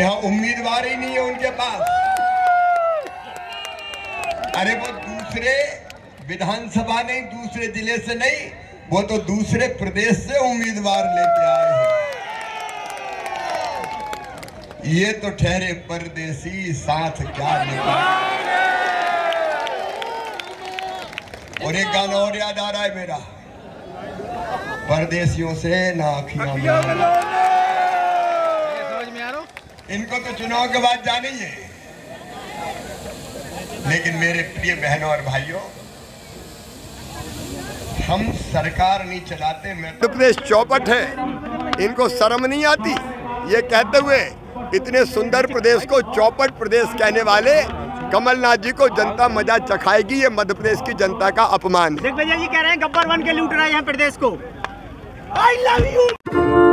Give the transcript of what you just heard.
यहाँ उम्मीदवार ही नहीं है उनके पास। अरे वो दूसरे विधानसभा नहीं, दूसरे ज़िले से नहीं, वो तो दूसरे प्रदेश से उम्मीदवार लेके आए हैं। ये तो ठहरे परदेसी साथ क्या और एक गाना और याद आ रहा है मेरा। परदेसियों से ना अखियाँ समझ में आ रहा इनको तो चुनाव के बाद जाने ही है। लेकिन मेरे प्रिय बहनों और भाइयों हम सरकार नहीं चलाते मैं तो प्रदेश चौपट है। इनको शर्म नहीं आती। ये कहते हुए इतने सुंदर प्रदेश को चौपट प्रदेश कहने वाले कमलनाथ जी को जनता मज़ा चखाएगी ये मध्य प्रदेश की जनता का अपमान। दिग्विजय जी कह रहे हैं गब्बर बन के लूट रहा है यहाँ प्रदेश को। I love you